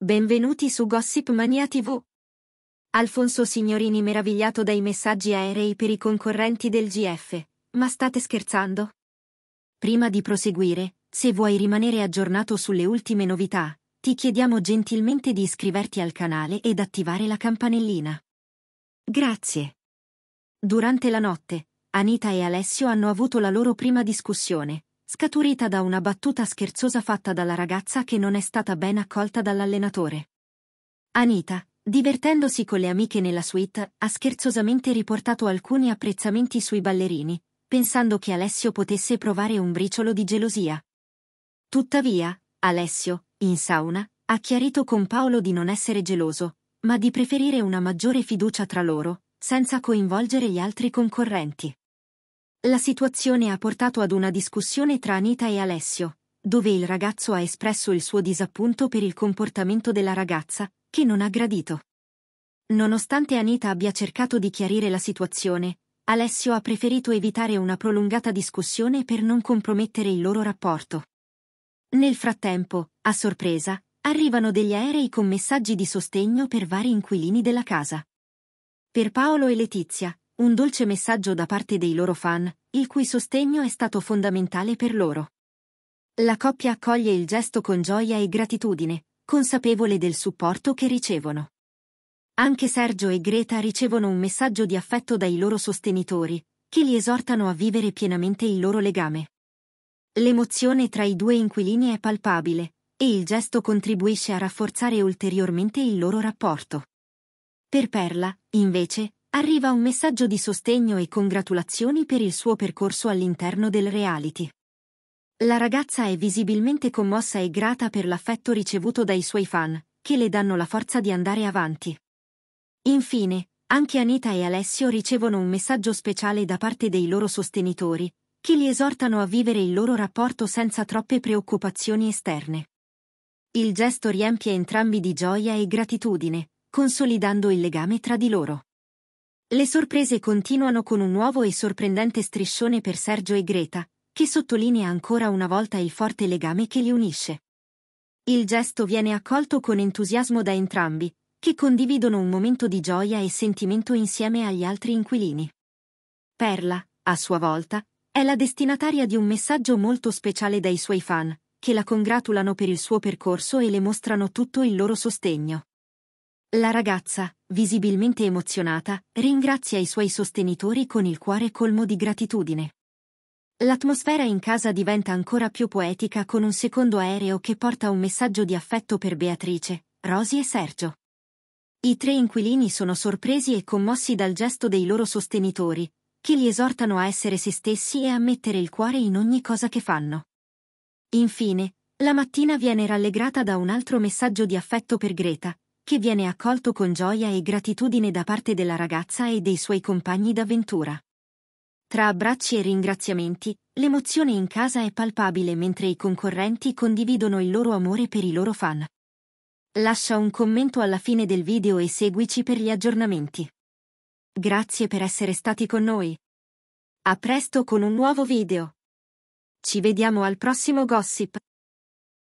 Benvenuti su Gossip Mania TV. Alfonso Signorini meravigliato dai messaggi aerei per i concorrenti del GF. Ma state scherzando? Prima di proseguire, se vuoi rimanere aggiornato sulle ultime novità, ti chiediamo gentilmente di iscriverti al canale ed attivare la campanellina. Grazie. Durante la notte, Anita e Alessio hanno avuto la loro prima discussione, scaturita da una battuta scherzosa fatta dalla ragazza che non è stata ben accolta dall'allenatore. Anita, divertendosi con le amiche nella suite, ha scherzosamente riportato alcuni apprezzamenti sui ballerini, pensando che Alessio potesse provare un briciolo di gelosia. Tuttavia, Alessio, in sauna, ha chiarito con Paolo di non essere geloso, ma di preferire una maggiore fiducia tra loro, senza coinvolgere gli altri concorrenti. La situazione ha portato ad una discussione tra Anita e Alessio, dove il ragazzo ha espresso il suo disappunto per il comportamento della ragazza, che non ha gradito. Nonostante Anita abbia cercato di chiarire la situazione, Alessio ha preferito evitare una prolungata discussione per non compromettere il loro rapporto. Nel frattempo, a sorpresa, arrivano degli aerei con messaggi di sostegno per vari inquilini della casa. Per Paolo e Letizia, un dolce messaggio da parte dei loro fan, il cui sostegno è stato fondamentale per loro. La coppia accoglie il gesto con gioia e gratitudine, consapevole del supporto che ricevono. Anche Sergio e Greta ricevono un messaggio di affetto dai loro sostenitori, che li esortano a vivere pienamente il loro legame. L'emozione tra i due inquilini è palpabile, e il gesto contribuisce a rafforzare ulteriormente il loro rapporto. Per Perla, invece, arriva un messaggio di sostegno e congratulazioni per il suo percorso all'interno del reality. La ragazza è visibilmente commossa e grata per l'affetto ricevuto dai suoi fan, che le danno la forza di andare avanti. Infine, anche Anita e Alessio ricevono un messaggio speciale da parte dei loro sostenitori, che li esortano a vivere il loro rapporto senza troppe preoccupazioni esterne. Il gesto riempie entrambi di gioia e gratitudine, consolidando il legame tra di loro. Le sorprese continuano con un nuovo e sorprendente striscione per Sergio e Greta, che sottolinea ancora una volta il forte legame che li unisce. Il gesto viene accolto con entusiasmo da entrambi, che condividono un momento di gioia e sentimento insieme agli altri inquilini. Perla, a sua volta, è la destinataria di un messaggio molto speciale dai suoi fan, che la congratulano per il suo percorso e le mostrano tutto il loro sostegno. La ragazza, visibilmente emozionata, ringrazia i suoi sostenitori con il cuore colmo di gratitudine. L'atmosfera in casa diventa ancora più poetica con un secondo aereo che porta un messaggio di affetto per Beatrice, Rosy e Sergio. I tre inquilini sono sorpresi e commossi dal gesto dei loro sostenitori, che li esortano a essere se stessi e a mettere il cuore in ogni cosa che fanno. Infine, la mattina viene rallegrata da un altro messaggio di affetto per Greta, che viene accolto con gioia e gratitudine da parte della ragazza e dei suoi compagni d'avventura. Tra abbracci e ringraziamenti, l'emozione in casa è palpabile mentre i concorrenti condividono il loro amore per i loro fan. Lascia un commento alla fine del video e seguici per gli aggiornamenti. Grazie per essere stati con noi. A presto con un nuovo video. Ci vediamo al prossimo gossip.